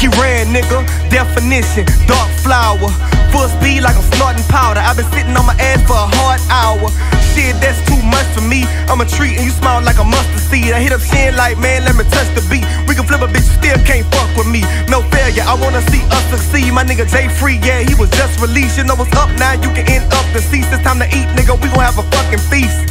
He ran, nigga. Definition, dark flower. Full speed like I'm snorting powder. I've been sitting on my ass for a hard hour. Shit, that's too much for me. I'm a treat and you smile like a mustard seed. I hit up Chen like, man, let me touch the beat. We can flip a bitch, still can't fuck with me. No failure, I wanna see us succeed. My nigga Jay Free, yeah, he was just released. You know what's up now, you can end up the deceased. It's time to eat, nigga. We gon' have a fucking feast.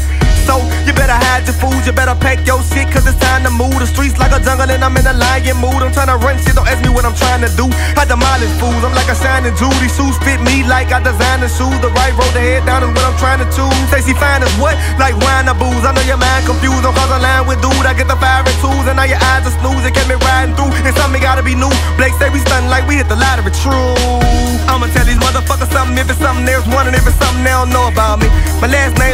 So you hide your food, you better pack your shit, cause it's time to move. The streets like a jungle and I'm in a lion mood. I'm trying to run shit, don't ask me what I'm trying to do. I demolish fools, I'm like a shining. These shoes fit me like I designed the shoes. The right road, the head down is what I'm trying to choose. She fine as what? Like wine or booze. I know your mind confused, I'm crossing line with dude. I get the fire and tools, and now your eyes are snoozing. Kept me riding through, and something gotta be new. Blake say we stunning like we hit the lottery, true. I'ma tell these motherfuckers something if it's something there's one, and if it's something they don't know about me. My last name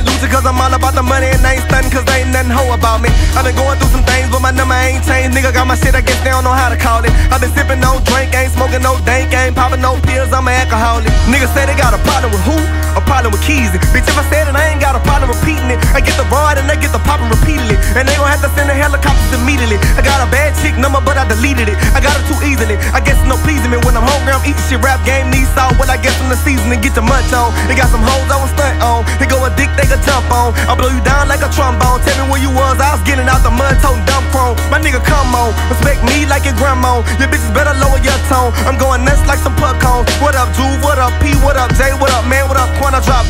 cause I'm all about the money, and I ain't stunning, cause they ain't nothing hoe about me. I've been going through some things, but my number ain't changed. Nigga got my shit, I guess they don't know how to call it. I've been sipping no drink, ain't smoking no dank, ain't popping no pills, I'm an alcoholic. Niggas say they got a problem with who? A problem with keys. Bitch, if I said it, I ain't got a problem repeating it. I get the rod and I get the popping repeatedly. And they gon' have to send the helicopters immediately. I got a bad chick number, but I deleted it. I got it too easily. I eating shit. Rap game needs salt. Well, I guess from the season and get your munch on. They got some hoes I want stunt on. They go a dick they can jump on. I blow you down like a trombone. Tell me where you was. I was getting out the mud, toting dump chrome. My nigga, come on. Respect me like your grandma. Your bitches better lower your tone. I'm going nuts like some puck cones. What up, Juve? What up, P? What up, J? What up, man? What up, Quan? I drop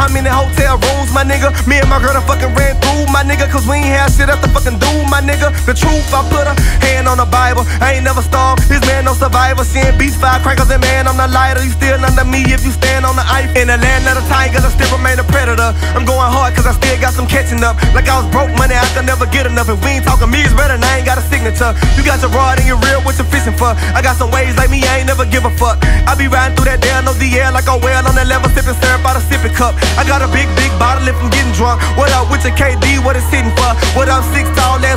how many hotel rooms, my nigga? Me and my girl done fucking ran through, my nigga. Cause we ain't had shit up to fucking do, my nigga. The truth, I put a hand on the Bible. I ain't never starved. This man no survivor. Seeing beats, five crackers, and man, I'm the lighter. You still under if you stand on the ice. In the land of the tigers, I still remain a predator. I'm going hard cause I still got some catching up. Like I was broke money, I could never get enough. If we ain't talking me, it's better, and I ain't got a signature. You got your rod and your reel, what you fishing for? I got some ways like me, I ain't never give a fuck. I be riding through that damn Northdale like a whale on that level, sipping syrup out a sipping cup. I got a big, big bottle if I'm getting drunk. What up with your KD? What it's sitting for? What up, six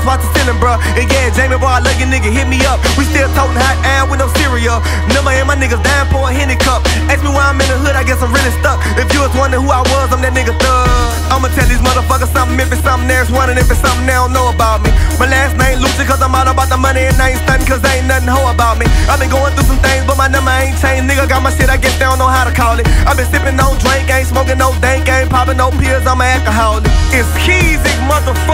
ass, watch the ceiling, bruh? And yeah, Jamie boy, I love you, nigga, hit me up. We still toting hot air with no cereal. Number and my niggas down pour a henny cup. Ask me why I'm in the hood, I guess I'm really stuck. If you was wondering who I was, I'm that nigga thug. I'ma tell these motherfuckers something if it's something there's one, and if it's something they don't know about me. My last name Lutchie, cause I'm all about the money, and I ain't stunning, cause ain't nothing hoe about me. I've been going through some things, but my number ain't changed. Nigga got my shit, I guess they don't know how to call it. I've been sipping no drink, ain't smoking no dank, ain't popping no pills, I'm an alcoholic. It's Keazy, motherfucker.